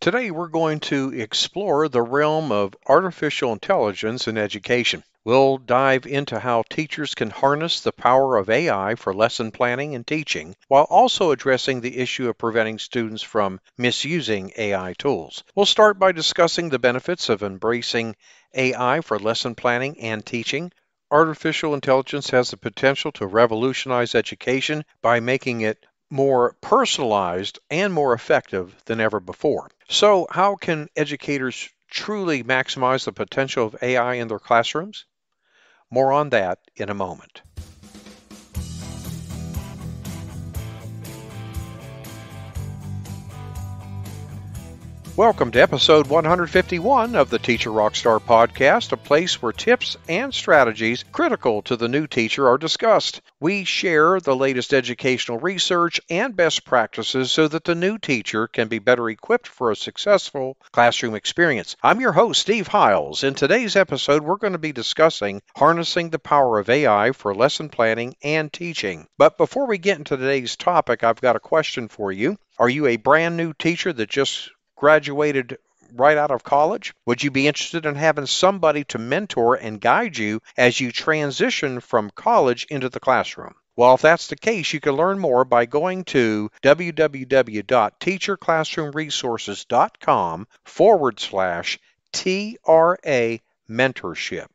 Today we're going to explore the realm of artificial intelligence in education. We'll dive into how teachers can harness the power of AI for lesson planning and teaching, while also addressing the issue of preventing students from misusing AI tools. We'll start by discussing the benefits of embracing AI for lesson planning and teaching. Artificial intelligence has the potential to revolutionize education by making it more personalized and more effective than ever before. So, how can educators truly maximize the potential of AI in their classrooms? More on that in a moment. Welcome to episode 151 of the Teacher Rockstar podcast, a place where tips and strategies critical to the new teacher are discussed. We share the latest educational research and best practices so that the new teacher can be better equipped for a successful classroom experience. I'm your host, Steve Hiles. In today's episode, we're going to be discussing harnessing the power of AI for lesson planning and teaching. But before we get into today's topic, I've got a question for you. Are you a brand new teacher that just graduated right out of college? Would you be interested in having somebody to mentor and guide you as you transition from college into the classroom? Well, if that's the case, you can learn more by going to www.teacherclassroomresources.com forward slash TRA mentorship.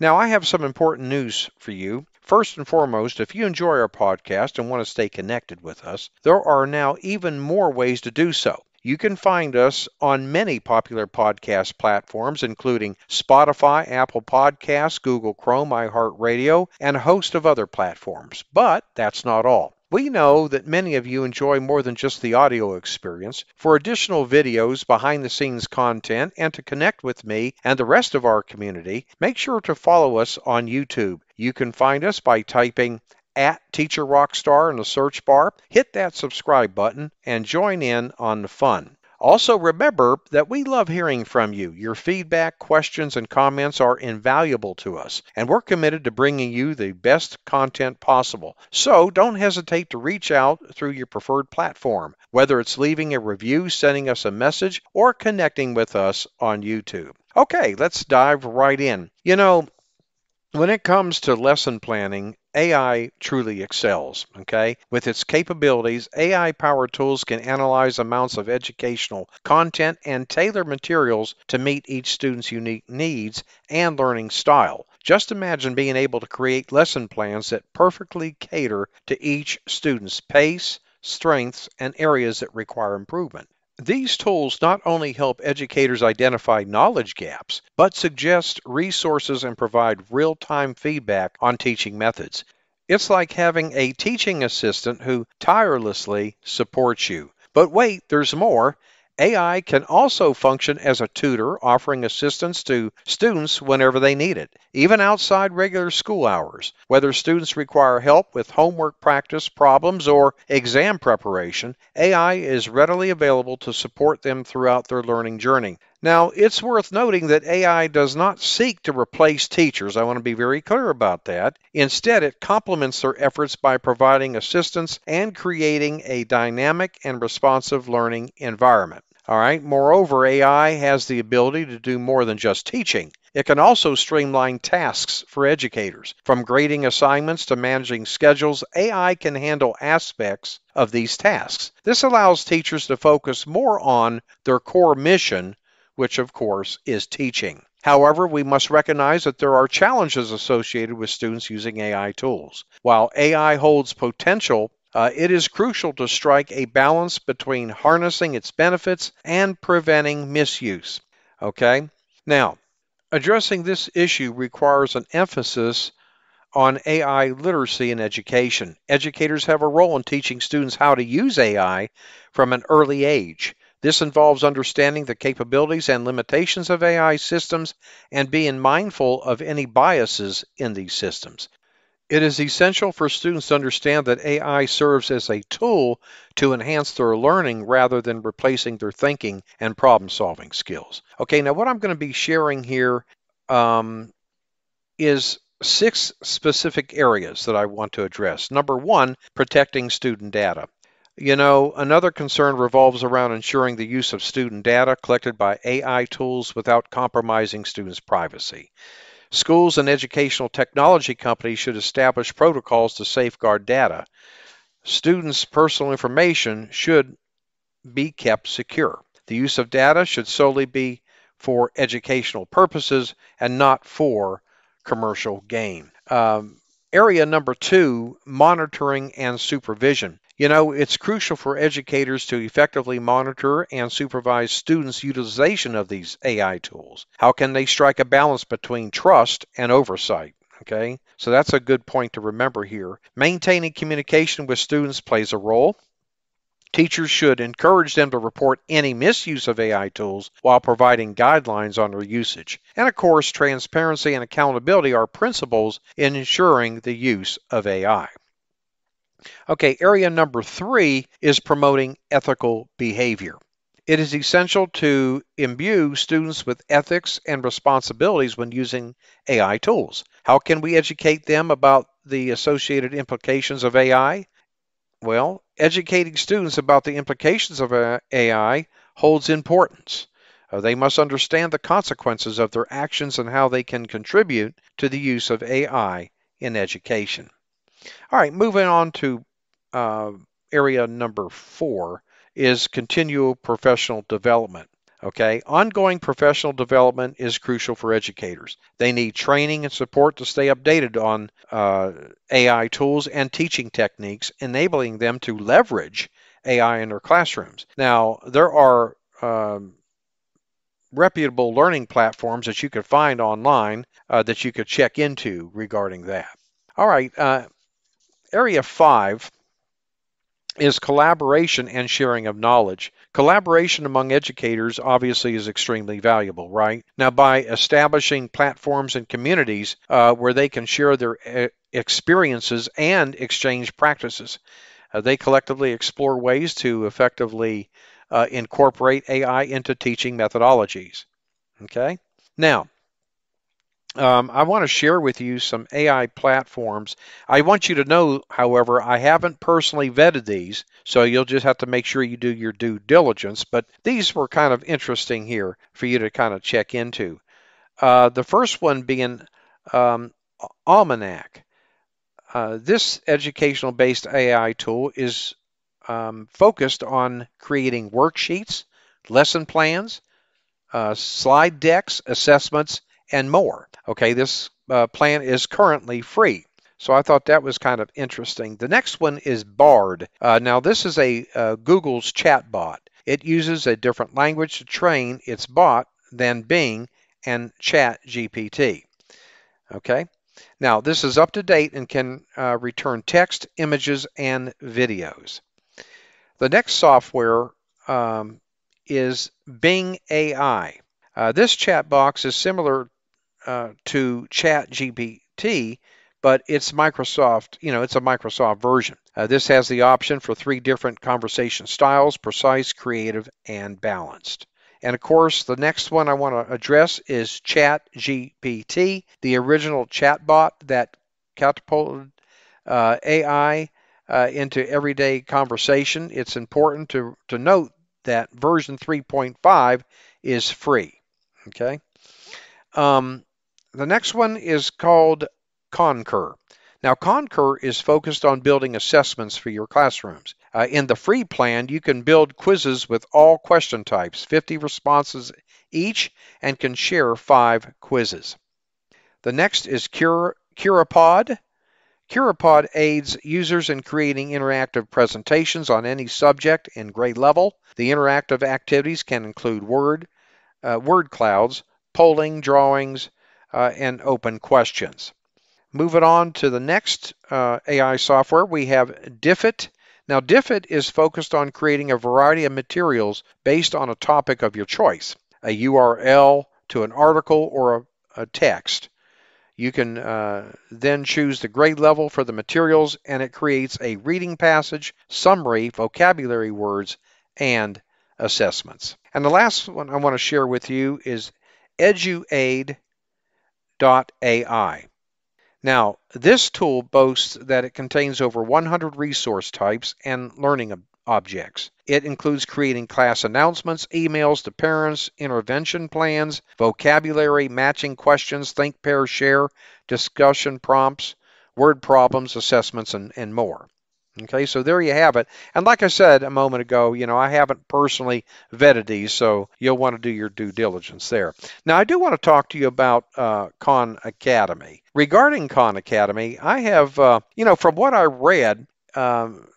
Now, I have some important news for you. First and foremost, if you enjoy our podcast and want to stay connected with us, there are now even more ways to do so. You can find us on many popular podcast platforms, including Spotify, Apple Podcasts, Google Chrome, iHeartRadio, and a host of other platforms. But that's not all. We know that many of you enjoy more than just the audio experience. For additional videos, behind the scenes content, and to connect with me and the rest of our community, make sure to follow us on YouTube. You can find us by typing at Teacher Rockstar in the search bar, hit that subscribe button, and join in on the fun. Also, remember that we love hearing from you. Your feedback, questions, and comments are invaluable to us, and we're committed to bringing you the best content possible. So don't hesitate to reach out through your preferred platform, whether it's leaving a review, sending us a message, or connecting with us on YouTube. Okay, let's dive right in. You know, when it comes to lesson planning, AI truly excels, okay? With its capabilities, AI powered tools can analyze amounts of educational content and tailor materials to meet each student's unique needs and learning style. Just imagine being able to create lesson plans that perfectly cater to each student's pace, strengths, and areas that require improvement. These tools not only help educators identify knowledge gaps, but suggest resources and provide real time feedback on teaching methods. It's like having a teaching assistant who tirelessly supports you. But wait, there's more. AI can also function as a tutor, offering assistance to students whenever they need it, even outside regular school hours. Whether students require help with homework practice, problems, or exam preparation, AI is readily available to support them throughout their learning journey. Now, it's worth noting that AI does not seek to replace teachers. I want to be very clear about that. Instead, it complements their efforts by providing assistance and creating a dynamic and responsive learning environment. All right. Moreover, AI has the ability to do more than just teaching. It can also streamline tasks for educators. From grading assignments to managing schedules, AI can handle aspects of these tasks. This allows teachers to focus more on their core mission, which of course is teaching. However, we must recognize that there are challenges associated with students using AI tools. While AI holds potential uh, it is crucial to strike a balance between harnessing its benefits and preventing misuse. Okay? Now, addressing this issue requires an emphasis on AI literacy in education. Educators have a role in teaching students how to use AI from an early age. This involves understanding the capabilities and limitations of AI systems and being mindful of any biases in these systems. It is essential for students to understand that AI serves as a tool to enhance their learning rather than replacing their thinking and problem solving skills. Okay, now what I'm going to be sharing here um, is six specific areas that I want to address. Number one, protecting student data. You know, another concern revolves around ensuring the use of student data collected by AI tools without compromising students' privacy. Schools and educational technology companies should establish protocols to safeguard data. Students' personal information should be kept secure. The use of data should solely be for educational purposes and not for commercial gain. Um, area number two monitoring and supervision. You know, it's crucial for educators to effectively monitor and supervise students' utilization of these AI tools. How can they strike a balance between trust and oversight? Okay, so that's a good point to remember here. Maintaining communication with students plays a role. Teachers should encourage them to report any misuse of AI tools while providing guidelines on their usage. And of course, transparency and accountability are principles in ensuring the use of AI. Okay, area number three is promoting ethical behavior. It is essential to imbue students with ethics and responsibilities when using AI tools. How can we educate them about the associated implications of AI? Well, educating students about the implications of AI holds importance. Uh, they must understand the consequences of their actions and how they can contribute to the use of AI in education. All right, moving on to uh, area number four is continual professional development. Okay, ongoing professional development is crucial for educators. They need training and support to stay updated on uh, AI tools and teaching techniques, enabling them to leverage AI in their classrooms. Now, there are um, reputable learning platforms that you could find online uh, that you could check into regarding that. All right, uh, area five is collaboration and sharing of knowledge. Collaboration among educators obviously is extremely valuable, right? Now, by establishing platforms and communities uh, where they can share their uh, experiences and exchange practices, uh, they collectively explore ways to effectively uh, incorporate AI into teaching methodologies. Okay? Now, um, I want to share with you some AI platforms. I want you to know, however, I haven't personally vetted these, so you'll just have to make sure you do your due diligence. But these were kind of interesting here for you to kind of check into. Uh, the first one being um, Almanack. Uh, this educational based AI tool is um, focused on creating worksheets, lesson plans, uh, slide decks, assessments, and more. Okay, this uh, plan is currently free. So I thought that was kind of interesting. The next one is Bard. Uh, now, this is a uh, Google's chatbot. It uses a different language to train its bot than Bing and ChatGPT. Okay, now this is up to date and can uh, return text, images, and videos. The next software um, is Bing AI. Uh, this chat box is similar uh, to Chat GPT, but it's Microsoft, you know, it's a Microsoft version. Uh, this has the option for three different conversation styles, precise, creative, and balanced. And of course, the next one I want to address is Chat GPT, the original chatbot that catapulted uh, AI uh, into everyday conversation. It's important to, to note that version 3.5 is free. Okay. Um, the next one is called Conker. Now, Conker is focused on building assessments for your classrooms. Uh, in the free plan, you can build quizzes with all question types, 50 responses each, and can share five quizzes. The next is Cura, Curipod. Curipod aids users in creating interactive presentations on any subject in grade level. The interactive activities can include word, uh, word clouds, polling, drawings, uh, and open questions. Moving on to the next uh, AI software, we have Diffit. Now, Diffit is focused on creating a variety of materials based on a topic of your choice, a URL to an article or a, a text. You can uh, then choose the grade level for the materials, and it creates a reading passage, summary, vocabulary words, and assessments. And the last one I want to share with you is Eduaide AI. Now, this tool boasts that it contains over 100 resource types and learning objects. It includes creating class announcements, emails to parents, intervention plans, vocabulary, matching questions, think, pair, share, discussion prompts, word problems, assessments, and, and more. Okay, so there you have it. And like I said a moment ago, you know, I haven't personally vetted these, so you'll want to do your due diligence there. Now, I do want to talk to you about uh, Khan Academy. Regarding Khan Academy, I have, uh, you know, from what I read, um,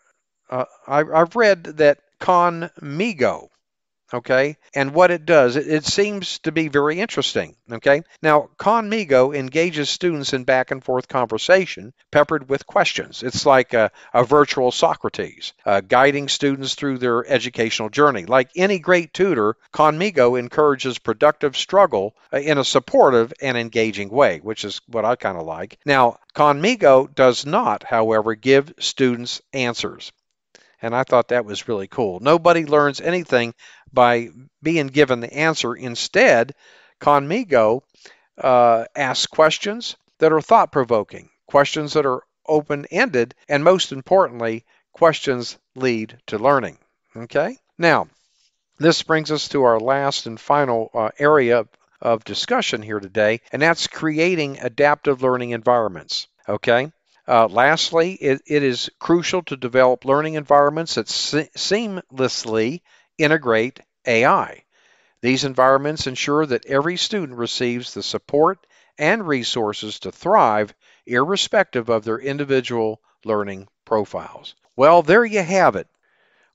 uh, I, have read that Khanmigo okay? And what it does, it, it, seems to be very interesting, okay? Now, Khanmigo engages students in back and forth conversation peppered with questions. It's like a, a virtual Socrates, uh, guiding students through their educational journey. Like any great tutor, Khanmigo encourages productive struggle uh, in a supportive and engaging way, which is what I kind of like. Now, Khanmigo does not, however, give students answers. And I thought that was really cool. Nobody learns anything by being given the answer. Instead, Khanmigo uh, asks questions that are thought provoking, questions that are open ended, and most importantly, questions lead to learning. Okay? Now, this brings us to our last and final uh, area of discussion here today, and that's creating adaptive learning environments. Okay? Uh, lastly, it, it is crucial to develop learning environments that se- seamlessly integrate AI. These environments ensure that every student receives the support and resources to thrive, irrespective of their individual learning profiles. Well, there you have it.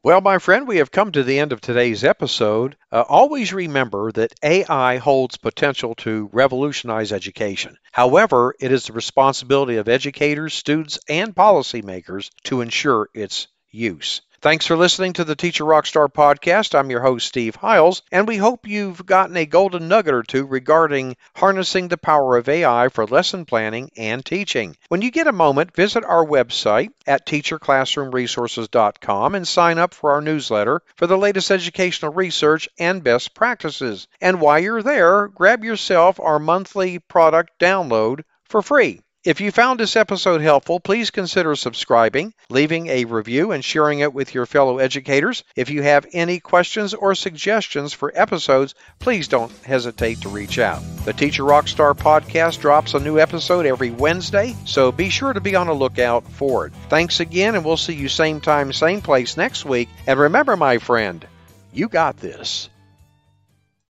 Well, my friend, we have come to the end of today's episode. Uh, always remember that AI holds potential to revolutionize education. However, it is the responsibility of educators, students, and policymakers to ensure its use. Thanks for listening to the Teacher Rockstar podcast. I'm your host, Steve Hiles, and we hope you've gotten a golden nugget or two regarding harnessing the power of AI for lesson planning and teaching. When you get a moment, visit our website at teacherclassroomresources.com and sign up for our newsletter for the latest educational research and best practices. And while you're there, grab yourself our monthly product download for free. If you found this episode helpful, please consider subscribing, leaving a review, and sharing it with your fellow educators. If you have any questions or suggestions for episodes, please don't hesitate to reach out. The Teacher Rockstar podcast drops a new episode every Wednesday, so be sure to be on the lookout for it. Thanks again, and we'll see you same time, same place next week. And remember, my friend, you got this.